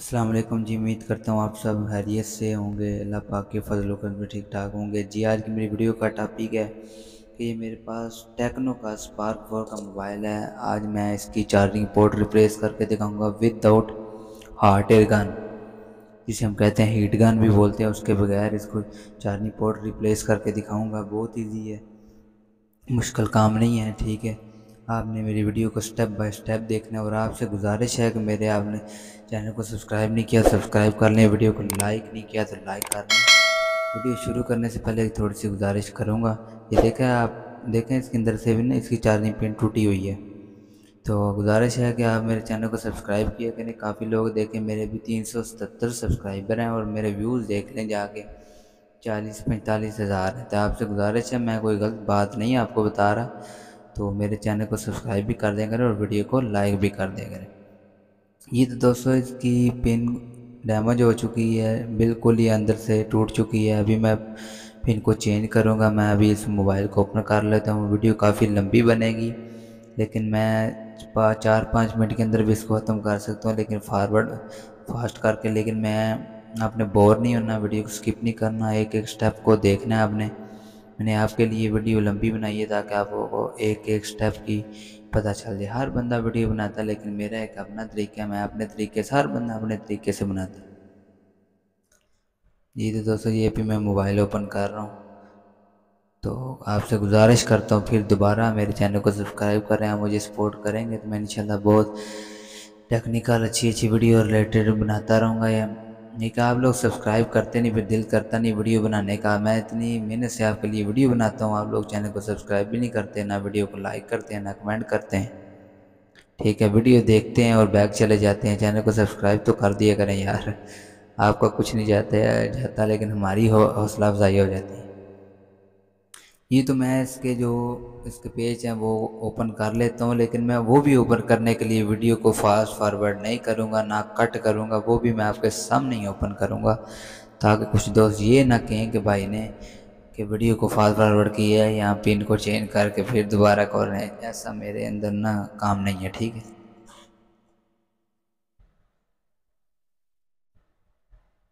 अस्सलाम वालेकुम जी, उम्मीद करता हूँ आप सब हैरियत से होंगे। अल्लाह पाक के फजल कर में ठीक ठाक होंगे। जी, आज की मेरी वीडियो का टॉपिक है कि ये मेरे पास टेक्नो का स्पार्क फोर का मोबाइल है। आज मैं इसकी चार्जिंग पोर्ट रिप्लेस करके दिखाऊँगा विदाउट हार्ट एयर गन जिसे हम कहते हैं हीट गन भी बोलते हैं। उसके बगैर इसको चार्जिंग पोर्ट रिप्लेस करके दिखाऊँगा। बहुत ईजी है, मुश्किल काम नहीं है, ठीक है। आपने मेरी वीडियो को स्टेप बाय स्टेप देखना है और आपसे गुजारिश है कि मेरे आपने चैनल को सब्सक्राइब नहीं किया, सब्सक्राइब कर लें। वीडियो को लाइक नहीं किया तो लाइक कर लें। वीडियो शुरू करने से पहले थोड़ी सी गुजारिश करूँगा। ये देखें आप, देखें इसके अंदर से भी ना, इसकी चार्जिंग पिन टूटी हुई है। तो गुजारिश है कि आप मेरे चैनल को सब्सक्राइब किया करें। काफ़ी लोग देखें मेरे भी तीन सौ सब्सक्राइबर हैं और मेरे व्यूज़ देख लें जाके। चालीस, पैंतालीस हज़ार है। तो आपसे गुजारिश है, मैं कोई गलत बात नहीं आपको बता रहा। तो मेरे चैनल को सब्सक्राइब भी कर दें करें और वीडियो को लाइक भी कर दें करें। ये तो दोस्तों इसकी पिन डैमेज हो चुकी है बिल्कुल ही अंदर से टूट चुकी है। अभी मैं पिन को चेंज करूँगा मैं अभी इस मोबाइल को ओपन कर लेता हूँ। वीडियो काफ़ी लंबी बनेगी लेकिन मैं पा, चार पाँच मिनट के अंदर भी इसको ख़त्म कर सकता हूँ लेकिन फारवर्ड फास्ट करके। लेकिन मैं आपने बोर नहीं होना वीडियो को स्किप नहीं करना एक एक स्टेप को देखना है आपने मैंने आपके लिए वीडियो लंबी बनाई है ताकि आपको एक एक स्टेप की पता चल जाए। हर बंदा वीडियो बनाता है, लेकिन मेरा एक अपना तरीका मैं अपने तरीके से, हर बंदा अपने तरीके से बनाता जी तो दोस्तों, ये भी मैं मोबाइल ओपन कर रहा हूँ। तो आपसे गुजारिश करता हूँ, फिर दोबारा मेरे चैनल को सब्सक्राइब करें, आप मुझे सपोर्ट करेंगे तो मैं इंशाल्लाह बहुत टेक्निकल अच्छी अच्छी वीडियो रिलेटेड बनाता रहूँगा या। नहीं कहा आप लोग सब्सक्राइब करते नहीं, फिर दिल करता नहीं वीडियो बनाने का। मैं इतनी मेहनत से आपके लिए वीडियो बनाता हूँ। आप लोग चैनल को सब्सक्राइब भी नहीं करते, ना वीडियो को लाइक करते हैं, ना कमेंट करते हैं। ठीक है वीडियो देखते हैं और बैग चले जाते हैं। चैनल को सब्सक्राइब तो कर दिया करें यार। आपका कुछ नहीं जाता जाता, लेकिन हमारी हौसला अफजाई हो जाती है। ये तो मैं इसके जो इसके पेज हैं वो ओपन कर लेता हूँ, लेकिन मैं वो भी ओपन करने के लिए वीडियो को फास्ट फॉरवर्ड नहीं करूँगा, ना कट करूँगा, वो भी मैं आपके सामने ही ओपन करूँगा। ताकि कुछ दोस्त ये ना कहें कि भाई ने कि वीडियो को फास्ट फॉरवर्ड किया है या पिन को चेंज करके फिर दोबारा कर रहे हैं। ऐसा मेरे अंदर ना काम नहीं है, ठीक है?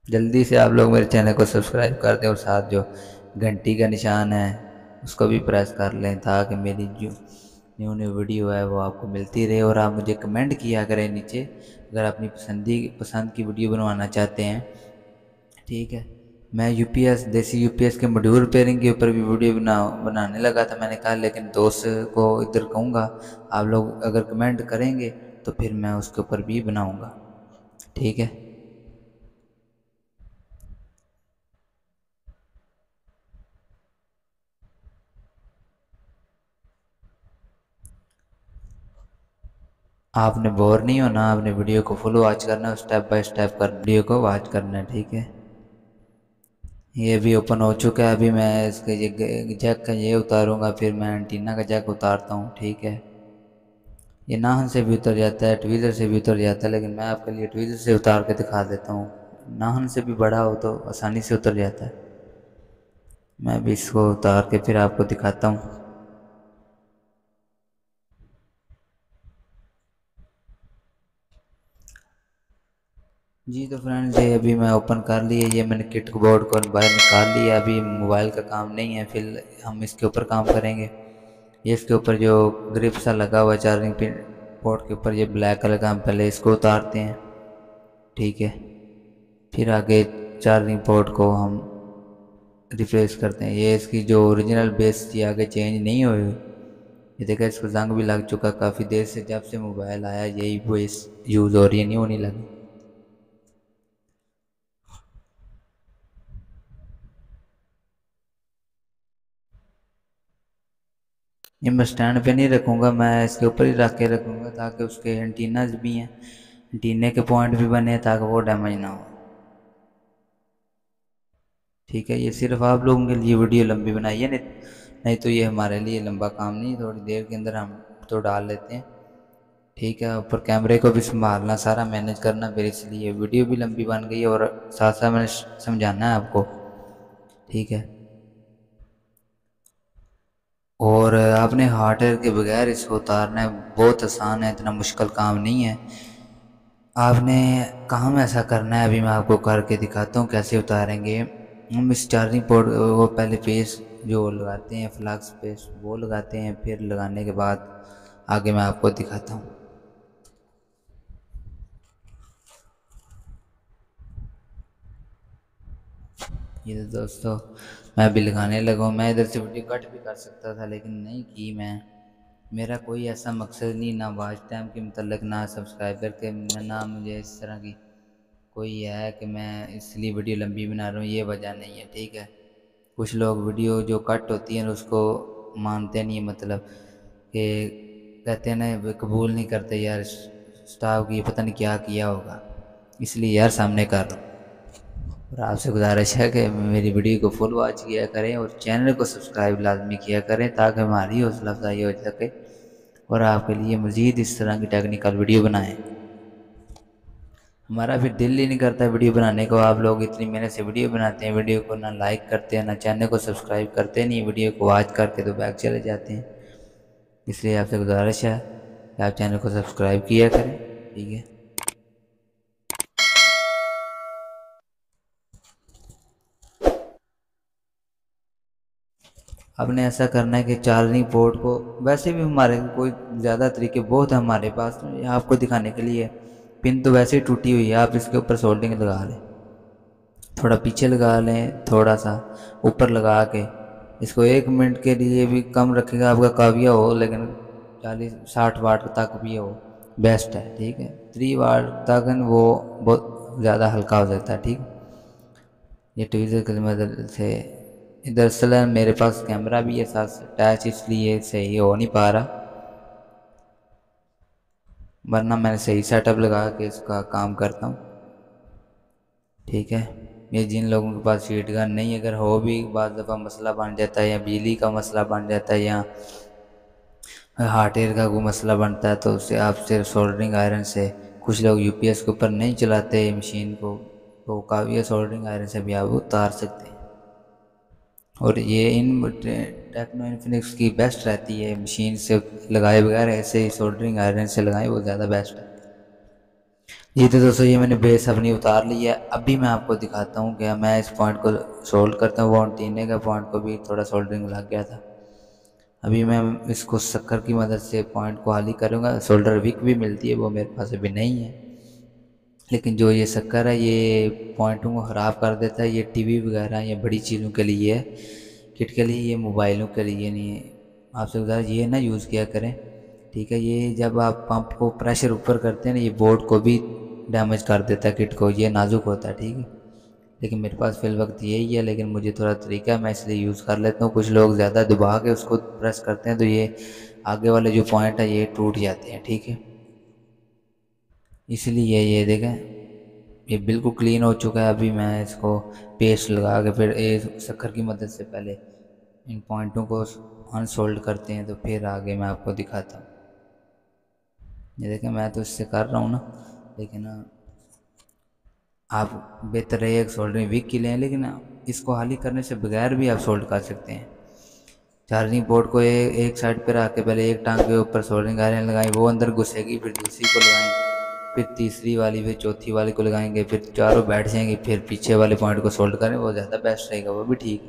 जल्दी से आप लोग मेरे चैनल को सब्सक्राइब कर दें और साथ जो घंटी का निशान है उसको भी प्रेस कर लें ताकि मेरी जो न्यू न्यू वीडियो है वो आपको मिलती रहे और आप मुझे कमेंट किया करें नीचे अगर अपनी पसंदी, पसंद की वीडियो बनवाना चाहते हैं। ठीक है? मैं यूपीएस देसी यूपीएस के मॉड्यूल रिपेयरिंग के ऊपर भी वीडियो बना, बनाने लगा था मैंने कहा, लेकिन दोस्त को इधर कहूँगा, आप लोग अगर कमेंट करेंगे तो फिर मैं उसके ऊपर भी बनाऊँगा। ठीक है? आपने बोर नहीं होना, आपने वीडियो को फुल वॉच करना है स्टेप बाय स्टेप कर वीडियो को वॉच करना है, ठीक है? ये भी ओपन हो चुका है, अभी मैं इसके ये जैक का ये उतारूँगा, फिर मैं एंटीना का जैक उतारता हूँ, ठीक है? ये नाहन से भी उतर जाता है ट्वीज़र से भी उतर जाता है, लेकिन मैं आपके लिए ट्वीज़र से उतार के दिखा देता हूँ। नाहन से भी बड़ा हो तो आसानी से उतर जाता है। मैं भी इसको उतार के फिर आपको दिखाता हूँ। जी तो फ्रेंड्स ये अभी मैं ओपन कर लिया, ये मैंने किट बोर्ड को बाहर निकाल लिया, अभी मोबाइल का काम नहीं है, फिर हम इसके ऊपर काम करेंगे। ये इसके ऊपर जो ग्रिप सा लगा हुआ चार्जिंग पिन पोर्ट के ऊपर, ये ब्लैक कलर का हम पहले इसको उतारते हैं। ठीक है। फिर आगे चार्जिंग पोर्ट को हम रिप्लेस करते हैं। ये इसकी जो ओरिजिनल बेस थी, आगे चेंज नहीं हुई ये देखा, इसको जंग भी लग चुका काफ़ी देर से, जब से मोबाइल आया, यही इस यूज़ हो रही है, नहीं होने लगी। ये मैं स्टैंड पे नहीं रखूँगा, मैं इसके ऊपर ही रख के रखूँगा ताकि उसके एंटीनाज भी हैं एंटीने के पॉइंट भी बने ताकि वो डैमेज ना हो। ठीक है, ये सिर्फ़ आप लोगों के लिए वीडियो लंबी बनाई है, नहीं नहीं तो ये हमारे लिए लंबा काम नहीं, थोड़ी देर के अंदर हम तो डाल लेते हैं। ठीक है, ऊपर कैमरे को भी संभालना, सारा मैनेज करना, फिर इसलिए वीडियो भी लंबी बन गई और साथ साथ मैंने समझाना है आपको। ठीक है। और आपने हार्डवेयर के बगैर इसको उतारना बहुत आसान है, इतना मुश्किल काम नहीं है। आपने काम ऐसा करना है, अभी मैं आपको करके दिखाता हूँ कैसे उतारेंगे। हम इस चार्जिंग पोर्ट वो पहले फेस जो लगाते हैं फ्लैक्स पेस वो लगाते हैं, फिर लगाने के बाद आगे मैं आपको दिखाता हूँ। ये तो दोस्तों मैं अभी लगाने लगा। मैं इधर से वीडियो कट भी कर सकता था, लेकिन नहीं की मैं। मेरा कोई ऐसा मकसद नहीं, ना वाच टाइम के मतलब ना सब्सक्राइबर के ना मुझे इस तरह की कोई है कि मैं इसलिए वीडियो लंबी बना रहा हूँ, ये वजह नहीं है, ठीक है? कुछ लोग वीडियो जो कट होती है, उसको मानते नहीं मतलब कि कहते हैं ना कबूल नहीं करते, यार स्टाफ की, पता नहीं क्या किया होगा। इसलिए यार, सामने कर रहा हूँ। और आपसे गुजारिश है कि मेरी वीडियो को फुल वॉच किया करें और चैनल को सब्सक्राइब लाजमी किया करें ताकि हमारी हौसला अफजाई हो सके और आपके लिए मज़ीद इस तरह की टेक्निकल वीडियो बनाएँ। हमारा फिर दिल ही नहीं करता वीडियो बनाने को। आप लोग इतनी मेहनत से वीडियो बनाते हैं, वीडियो को ना लाइक करते हैं, ना चैनल को सब्सक्राइब करते नहीं, वीडियो को वॉच करके तो बैक चले जाते हैं। इसलिए आपसे गुजारिश है कि आप चैनल को सब्सक्राइब किया करें, ठीक है? आपने ऐसा करना है कि चार्जिंग पोर्ट को, वैसे भी हमारे कोई ज़्यादा तरीके बहुत है हमारे पास तो आपको दिखाने के लिए पिन तो वैसे ही टूटी हुई है, आप इसके ऊपर सोल्डिंग लगा लें। थोड़ा पीछे लगा लें, थोड़ा सा ऊपर लगा के। इसको एक मिनट के लिए भी कम रखेगा, आपका काविया हो, लेकिन चालीस, साठ वाट तक भी हो, बेस्ट है, ठीक है। थ्री वाट तक वो बहुत ज़्यादा हल्का हो जाता है, ठीक। ये ट्वीज़र की मदद से दरअसल मेरे पास कैमरा भी है साथ अटैच इसलिए सही हो नहीं पा रहा। वरना मैंने सही सेटअप लगा के इसका काम करता हूँ। ठीक है, ये जिन लोगों के पास शीट गन नहीं, अगर हो भी बाद दफ़ा मसला बन जाता है या बिजली का मसला बन जाता है या हार्डवेयर का कोई मसला बनता है तो उससे आप सिर्फ़ सोल्डरिंग आयरन से कुछ लोग यूपीएस के ऊपर नहीं चलाते मशीन को तो काफ़ी सोल्डरिंग आयरन से भी आप उतार सकते हैं। और ये इन टेक्नो इन्फिनिक्स की बेस्ट रहती है। मशीन से लगाए बगैर ऐसे ही सोल्डरिंग आयरन से लगाए, वो ज़्यादा बेस्ट है। ये तो दोस्तों, ये मैंने बेस अपनी उतार ली है। अभी मैं आपको दिखाता हूँ कि मैं इस पॉइंट को सोल्ड करता हूँ। वो टीने का पॉइंट को भी थोड़ा सोल्डरिंग लग गया था। अभी मैं इसको शक्कर की मदद से पॉइंट को हाली करूँगा। सोल्डर विक भी मिलती है, वो मेरे पास अभी नहीं है। लेकिन जो ये शक्कर है, ये पॉइंटों को ख़राब कर देता है, ये टीवी वगैरह या बड़ी चीज़ों के लिए है। किट के लिए, ये मोबाइलों के लिए नहीं है। आपसे बता ये ना यूज़ किया करें, ठीक है? ये जब आप पंप को प्रेशर ऊपर करते हैं ना, ये बोर्ड को भी डैमेज कर देता है, किट को, ये नाजुक होता है, ठीक है? लेकिन मेरे पास फिल वक्त यही है, लेकिन मुझे थोड़ा तरीका है, मैं इसलिए यूज़ कर लेता हूँ। कुछ लोग ज़्यादा दबा के उसको प्रेस करते हैं तो ये आगे वाले जो पॉइंट है, ये टूट जाते हैं, ठीक है? इसलिए ये देखें। ये बिल्कुल क्लीन हो चुका है। अभी मैं इसको पेस्ट लगा के फिर एक शक्कर की मदद से पहले इन पॉइंटों को अनसोल्ड करते हैं तो फिर आगे मैं आपको दिखाता हूँ। ये देखें मैं तो इससे कर रहा हूँ ना लेकिन आप बेहतर है एक सोल्डरिंग वीक की लें लेकिन इसको हाली करने से बगैर भी आप सोल्ड कर सकते हैं। चार्जिंग बोर्ड को एक, एक साइड पर रख के पहले एक टांग के ऊपर सोल्डरिंग आयरन लगाएँ वो अंदर घुसेगी फिर दूसरी को लगाएँगे फिर तीसरी वाली, फिर चौथी वाली को लगाएँगे, फिर चारों बैठ जाएँगे, फिर पीछे वाले पॉइंट को सोल्ड करें, वो ज़्यादा बेस्ट रहेगा, वो भी ठीक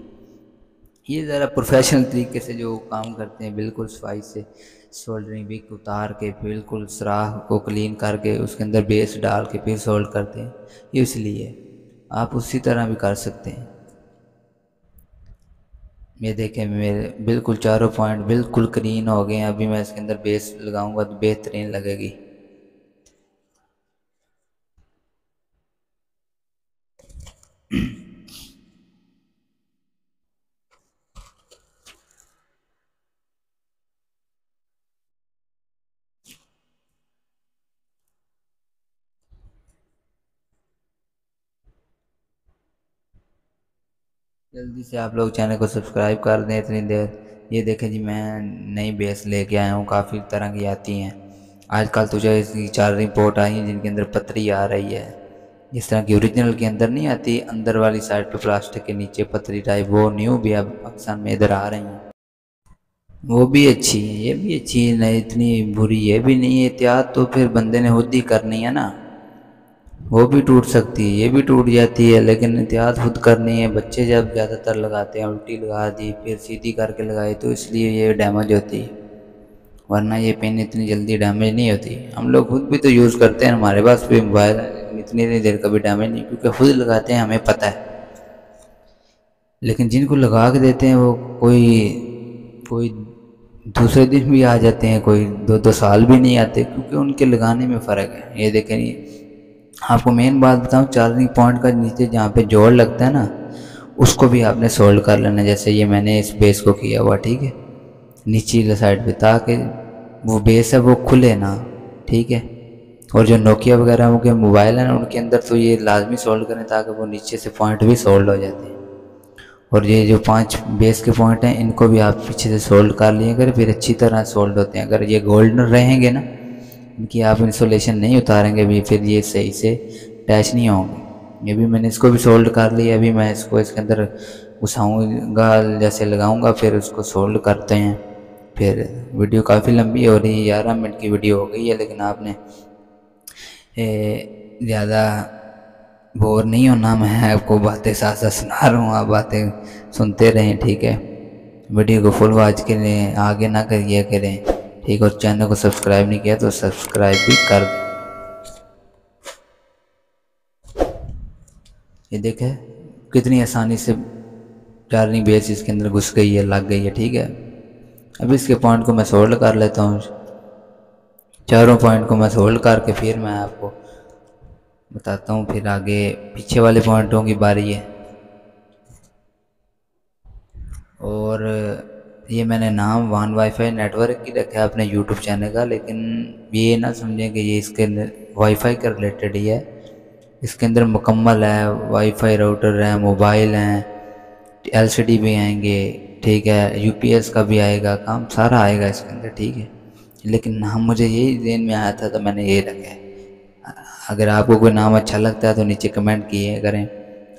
ये ज़रा प्रोफेशनल तरीके से जो काम करते हैं, बिल्कुल सफ़ाई से सोल्डरिंग बिक उतार के, बिल्कुल सराह को क्लीन करके, उसके अंदर बेस डाल के फिर सोल्ड करते हैं, ये इसलिए आप उसी तरह भी कर सकते हैं। ये देखें, मेरे बिल्कुल चारों पॉइंट बिल्कुल क्लीन हो गए हैं, अभी मैं इसके अंदर बेस लगाऊँगा तो बेहतरीन लगेगी। जल्दी से आप लोग चैनल को सब्सक्राइब कर दें इतनी देर। ये देखें जी, मैं नई बेस लेके आया हूँ, काफ़ी तरह की आती हैं। आजकल तो जो इसकी चार रिपोर्ट आई हैं जिनके अंदर पतरी आ रही है। जिस तरह की ओरिजिनल के अंदर नहीं आती, अंदर वाली साइड पे प्लास्टिक के नीचे पतली टाइप वो न्यू भी अब पाकिस्तान में इधर आ रही हैं। वो भी अच्छी है, ये भी अच्छी है नहीं इतनी बुरी, ये भी नहीं है एहतियात तो फिर बंदे ने खुद ही करनी है ना। वो भी टूट सकती है, ये भी टूट जाती है, लेकिन एहतियात खुद करनी है। बच्चे जब ज़्यादातर लगाते हैं, उल्टी लगा दी, फिर सीधी करके लगाई तो इसलिए ये डैमेज होती है। वरना ये पेन इतनी जल्दी डैमेज नहीं होती। हम लोग खुद भी तो यूज़ करते हैं, हमारे पास भी मोबाइल इतनी इतनी देर कभी डैमेज नहीं, क्योंकि खुद लगाते हैं, हमें पता है। लेकिन जिनको लगा के देते हैं, वो कोई कोई दूसरे दिन भी आ जाते हैं, कोई दो दो साल भी नहीं आते, क्योंकि उनके लगाने में फ़र्क है। ये देखें नहीं आपको मेन बात बताऊँ चार्जिंग पॉइंट का नीचे जहाँ पे जोड़ लगता है ना, उसको भी आपने सोल्ड कर लेना, जैसे ये मैंने इस बेस को किया हुआ, ठीक है? नीचे साइड पे, ताकि वो बेस है, वो खुले ना, ठीक है? और जो नोकिया वगैरह के मोबाइल हैं उनके अंदर तो ये लाजमी सोल्ड करें ताकि वो नीचे से पॉइंट भी सोल्ड हो जाते हैं। और ये जो पाँच बेस के पॉइंट हैं, इनको भी आप पीछे से सोल्ड कर लिए अगर फिर अच्छी तरह सोल्ड होते हैं। अगर ये गोल्डन रहेंगे ना, इनकी आप इंसोलेशन नहीं उतारेंगे भी, फिर ये सही से अटैच नहीं होंगे। ये भी मैंने इसको भी सोल्ड कर लिया, अभी मैं इसको इसके अंदर घुसाऊँगा, जैसे लगाऊँगा, फिर उसको सोल्ड करते हैं। फिर वीडियो काफ़ी लंबी हो रही है ग्यारह मिनट की वीडियो हो गई है, लेकिन आपने ज़्यादा बोर नहीं होना, मैं आपको बातें साथ साथ सुना रहा हूँ, आप बातें सुनते रहें, ठीक है? वीडियो को फुल वॉच करें, आगे ना करिए करें, ठीक? और चैनल को सब्सक्राइब नहीं किया तो सब्सक्राइब भी कर दें। ये देखे, कितनी आसानी से चार्जिंग बेस इसके अंदर घुस गई है, लग गई है, ठीक है? अब इसके पॉइंट को मैं सोल्ड कर लेता हूँ। चारों पॉइंट को मैं होल्ड करके फिर मैं आपको बताता हूँ, फिर आगे पीछे वाले पॉइंटों की बारी है और ये मैंने नाम वन वाईफाई नेटवर्क की रखा है अपने यूट्यूब चैनल का, लेकिन ये ना समझें कि ये इसके वाईफाई का रिलेटेड ही है। इसके अंदर मुकम्मल है वाईफाई राउटर है मोबाइल हैं एलसीडी भी आएँगे, ठीक है यूपीएस का भी आएगा, काम सारा आएगा इसके अंदर, ठीक है। लेकिन नाम मुझे यही देन में आया था तो मैंने ये रखा है। अगर आपको कोई नाम अच्छा लगता है तो नीचे कमेंट किए करें।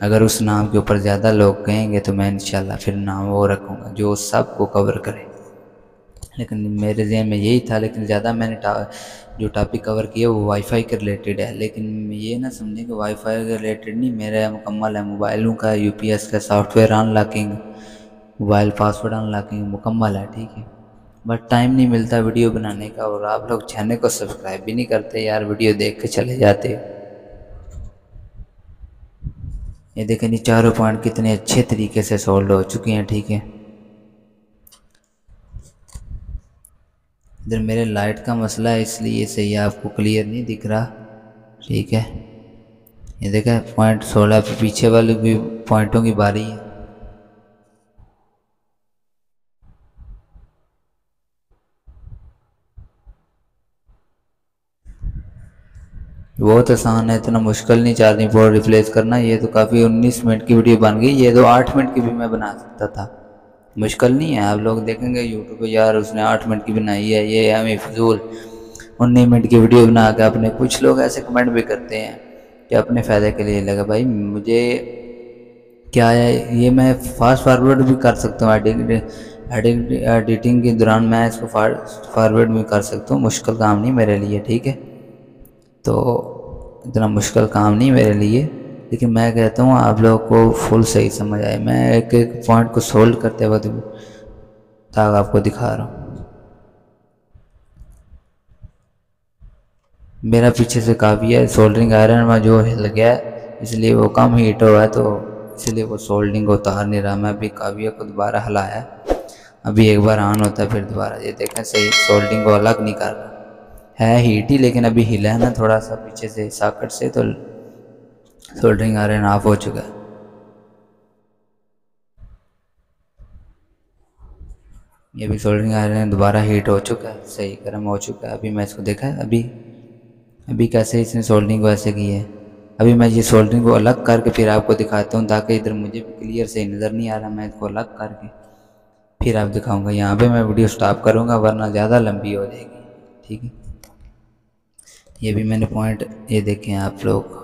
अगर उस नाम के ऊपर ज़्यादा लोग कहेंगे तो मैं इंशाल्लाह फिर नाम वो रखूँगा जो सबको कवर करे। लेकिन मेरे जहन में यही था लेकिन ज़्यादा मैंने टा, जो टॉपिक कवर किया वो वाईफाई के रिलेटेड है। लेकिन ये ना समझें कि वाईफाई के रिलेटेड नहीं मेरा मुकम्मल है। मोबाइलों का यूपीएस का software unlocking mobile password unlocking मुकम्मल है ठीक है। बट टाइम नहीं मिलता वीडियो बनाने का और आप लोग चैनल को सब्सक्राइब भी नहीं करते यार, वीडियो देख के चले जाते। ये देखें नहीं चारों पॉइंट कितने अच्छे तरीके से सोल्व हो चुके हैं, ठीक है। इधर मेरे लाइट का मसला है, इसलिए सही आपको क्लियर नहीं दिख रहा, ठीक है। ये देखें पॉइंट सोलह पीछे वाले भी पॉइंटों की बारी है। बहुत आसान है, इतना मुश्किल नहीं चार्जिंग पोर्ट रिप्लेस करना, ये तो काफ़ी 19 मिनट की वीडियो बन गई, ये तो 8 मिनट की भी मैं बना सकता था। मुश्किल नहीं है, आप लोग देखेंगे यूट्यूब पे, यार उसने 8 मिनट की बनाई है, ये हमें फजूल। उन्नीस मिनट की वीडियो बना के अपने, कुछ लोग ऐसे कमेंट भी करते हैं कि अपने फ़ायदे के लिए लगा, भाई मुझे क्या है, ये मैं फास्ट फारवर्ड भी कर सकता हूँ एडिटिंग एडिटिंग के दौरान मैं इसको फारवर्ड भी कर सकता हूँ, मुश्किल काम नहीं मेरे लिए, ठीक है? तो इतना मुश्किल काम नहीं मेरे लिए, लेकिन मैं कहता हूँ आप लोगों को फुल सही समझ आए। मैं एक एक पॉइंट को सोल्व करते वक्त ताक आपको दिखा रहा हूँ। मेरा पीछे से काफ़ी है सोल्डरिंग आयरन में जो हिल गया इसलिए वो कम हीट हुआ है तो इसलिए वो सोल्डिंग को उतार नहीं रहा। मैं अभी काविया को दोबारा हलाया अभी एक बार ऑन होता है, फिर दोबारा। ये देखें, सही सोल्डिंग को अलग नहीं कर रहा। है हीट ही, लेकिन अभी हिला है ना थोड़ा सा पीछे से, साकट से तो सोल्डरिंग आयरन ऑफ़ हो चुका है। ये भी सोल्डरिंग आयरन दोबारा हीट हो चुका है, सही, गर्म हो चुका है, अभी मैं इसको देखा है, अभी अभी कैसे इसने सोल्डरिंग को ऐसे की है। अभी मैं ये सोल्डरिंग को अलग करके फिर आपको दिखाता हूँ, ताकि इधर मुझे क्लियर से नज़र नहीं आ रहा, मैं इसको अलग करके फिर आप दिखाऊँगा। यहाँ पे मैं वीडियो स्टॉप करूँगा, वरना ज़्यादा लंबी हो जाएगी, ठीक है? ये भी मैंने पॉइंट ये देखें आप लोग।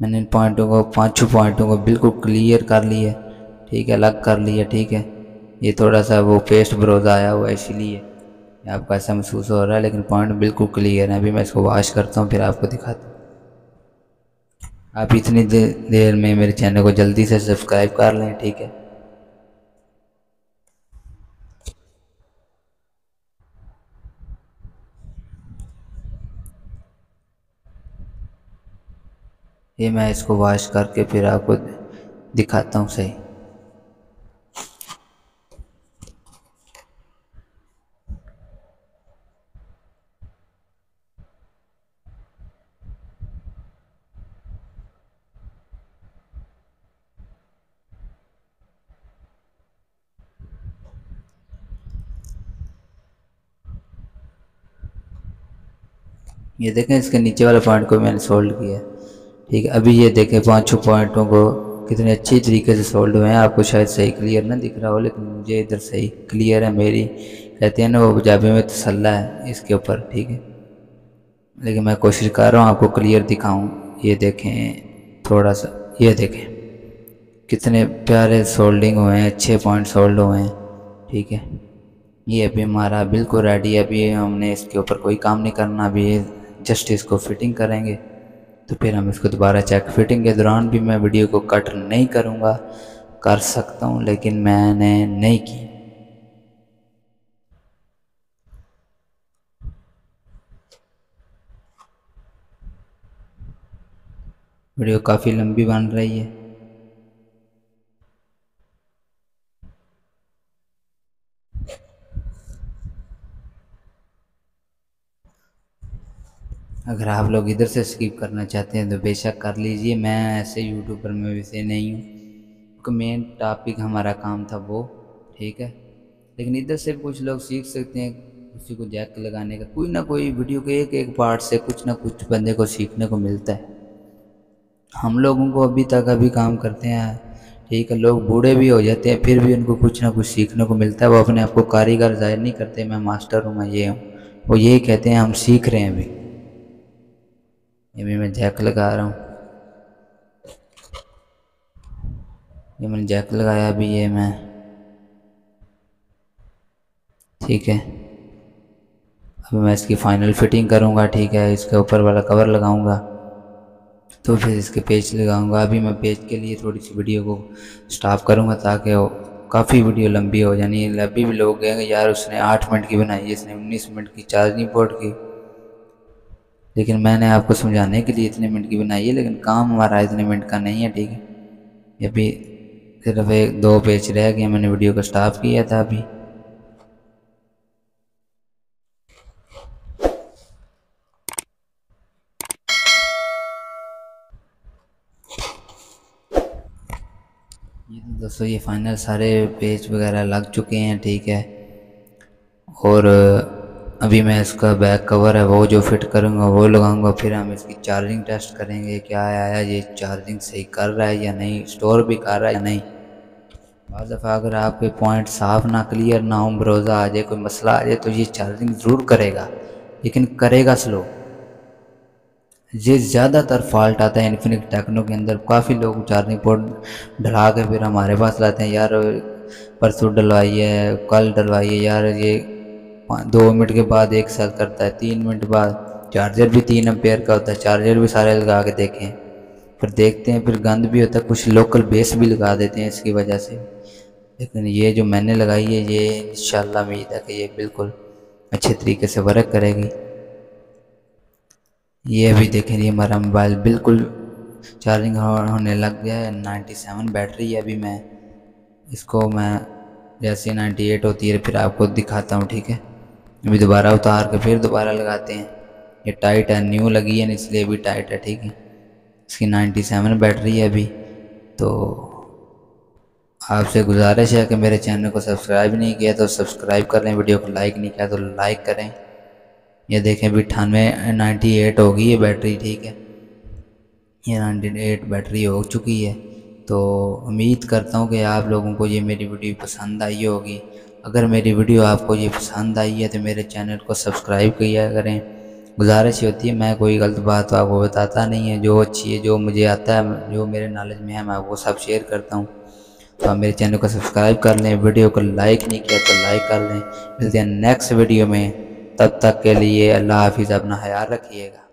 मैंने इन पॉइंटों को, पाँचों पॉइंटों को बिल्कुल क्लियर कर लिया ठीक है, अलग कर लिया ठीक है। ये थोड़ा सा वो पेस्ट ब्रोज आया हुआ है, इसीलिए आपको ऐसा महसूस हो रहा है, लेकिन पॉइंट बिल्कुल क्लियर है। अभी मैं इसको वॉश करता हूँ, फिर आपको दिखाता हूँ। आप इतनी देर में मेरे चैनल को जल्दी से सब्सक्राइब कर लें, ठीक है। ये मैं इसको वॉश करके फिर आपको दिखाता हूँ सही। ये देखें इसके नीचे वाले पॉइंट को मैंने सोल्ड किया। ठीक है, अभी ये देखें, पाँचों पॉइंटों को कितने अच्छी तरीके से सोल्ड हुए हैं। आपको शायद सही क्लियर ना दिख रहा हो, लेकिन मुझे इधर सही क्लियर है मेरी। कहते हैं ना, वो पंजाबी में तसल्ला है इसके ऊपर, ठीक है? लेकिन मैं कोशिश कर रहा हूँ आपको क्लियर दिखाऊँ। ये देखें, थोड़ा सा, ये देखें। कितने प्यारे सोल्डिंग हुए हैं, अच्छे पॉइंट सोल्ड हुए हैं, ठीक है? ये अभी हमारा बिल्कुल रेडी है, अभी हमने इसके ऊपर कोई काम नहीं करना, अभी जस्ट इसको फिटिंग करेंगे। तो फिर हम इसको दोबारा चेक फिटिंग के दौरान भी मैं वीडियो को कट नहीं करूँगा, कर सकता हूँ, लेकिन मैंने नहीं की। वीडियो काफ़ी लंबी बन रही है। अगर आप लोग इधर से स्किप करना चाहते हैं तो बेशक कर लीजिए, मैं ऐसे यूट्यूबर में वैसे नहीं हूँ। मेन टॉपिक हमारा काम था वो, ठीक है? लेकिन इधर से कुछ लोग सीख सकते हैं किसी को जैक लगाने का। कोई ना कोई वीडियो के एक एक पार्ट से कुछ ना कुछ बंदे को सीखने को मिलता है। हम लोगों को अभी तक अभी काम करते हैं, ठीक है? लोग बूढ़े भी हो जाते हैं, फिर भी उनको कुछ ना कुछ सीखने को मिलता है। वो अपने आप को कारीगर ज़ाहिर नहीं करते, मैं मास्टर हूँ, मैं ये हूँ। वो यही कहते हैं, हम सीख रहे हैं अभी। ये भी मैं जैक लगा रहा हूँ। ये मैंने जैक लगाया अभी, ये मैं। ठीक है। अभी मैं इसकी फाइनल फिटिंग करूँगा, ठीक है। इसके ऊपर वाला कवर लगाऊँगा तो फिर इसके पेज लगाऊँगा। अभी मैं पेज के लिए थोड़ी सी वीडियो को स्टॉप करूँगा ताकि काफ़ी वीडियो लंबी हो जानी अभी भी लोग कहेंगे, यार, उसने आठ मिनट की बनाई है, इसने उन्नीस मिनट की, चार्जिंग पोर्ट की। लेकिन मैंने आपको समझाने के लिए इतने मिनट की बनाई है, लेकिन काम हमारा इतने मिनट का नहीं है, ठीक है? ये भी सिर्फ़ एक दो पेज रह गए, मैंने वीडियो को स्टॉप किया था अभी। तो दोस्तों, ये फाइनल सारे पेज वगैरह लग चुके हैं, ठीक है? और अभी मैं इसका बैक कवर है, वो जो फिट करूँगा, वो लगाऊँगा, फिर हम इसकी चार्जिंग टेस्ट करेंगे, क्या आया, ये चार्जिंग सही कर रहा है या नहीं स्टोर भी कर रहा है या नहीं। बाद दफ़ा अगर आपके पॉइंट साफ़ ना क्लियर ना हो, भरोसा आ जाए, कोई मसला आ जाए तो ये चार्जिंग ज़रूर करेगा, लेकिन करेगा स्लो ये ज़्यादातर फॉल्ट आता है इन्फिनिक टेक्नो के अंदर, काफ़ी लोग चार्जिंग पोर्ट ढला के फिर हमारे पास लाते हैं, यार परसों डलवाइए, कल डलवाइए, यार ये दो मिनट के बाद एक साल करता है, तीन मिनट बाद चार्जर भी तीन अम्पेयर का होता है चार्जर भी सारे लगा के देखें। फिर देखते हैं, फिर गंद भी होता है, कुछ लोकल बेस भी लगा देते हैं इसकी वजह से। लेकिन ये जो मैंने लगाई है, ये इन उम्मीद है कि ये बिल्कुल अच्छे तरीके से वर्क करेगी। ये अभी देखें ये हमारा मोबाइल बिल्कुल चार्जिंग होने लग गया है। 97 बैटरी है अभी मैं। इसको मैं जैसे 98 होती है, फिर आपको दिखाता हूँ, ठीक है? अभी दोबारा उतार के फिर दोबारा लगाते हैं। ये टाइट है न्यू लगी है, इसलिए अभी टाइट है, ठीक है। इसकी 97 बैटरी है अभी। तो आपसे गुजारिश है कि मेरे चैनल को सब्सक्राइब नहीं किया तो सब्सक्राइब कर लें वीडियो को लाइक नहीं किया तो लाइक करें। ये देखें अभी अठानवे नाइन्टी एट होगी ये बैटरी ठीक है। ये नाइन्टी एट बैटरी हो चुकी है। तो उम्मीद करता हूँ कि आप लोगों को ये मेरी वीडियो पसंद आई होगी। अगर मेरी वीडियो आपको ये पसंद आई है तो मेरे चैनल को सब्सक्राइब किया करें। गुजारिश होती है, मैं कोई गलत बात तो आपको बताता नहीं है। जो अच्छी है, जो मुझे आता है, जो मेरे नॉलेज में है, मैं वो सब शेयर करता हूँ। तो आप मेरे चैनल को सब्सक्राइब कर लें, वीडियो को लाइक नहीं किया तो लाइक कर लें। मिलते हैं नेक्स्ट वीडियो में। तब तक के लिए अल्लाह हाफिज़, अपना ख्याल रखिएगा।